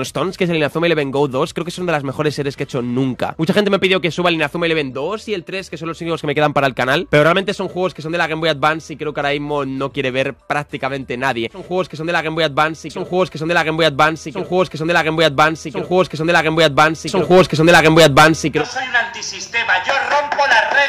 Stones, que es el Inazuma Eleven Go 2, creo que son de las mejores series que he hecho nunca. Mucha gente me pidió que suba el Inazuma Eleven 2 y el 3, que son los únicos que me quedan para el canal, pero realmente son juegos que son de la Game Boy Advance y creo que ahora mismo no quiere ver prácticamente nadie. Son juegos que son de la Game Boy Advance y son juegos que son de la Game Boy Advance y son juegos que son de la Game Boy Advance y son juegos que son de la Game Boy Advance y son juegos que son de la Game Boy Advance y creo Yo soy un antisistema, yo rompo las reglas.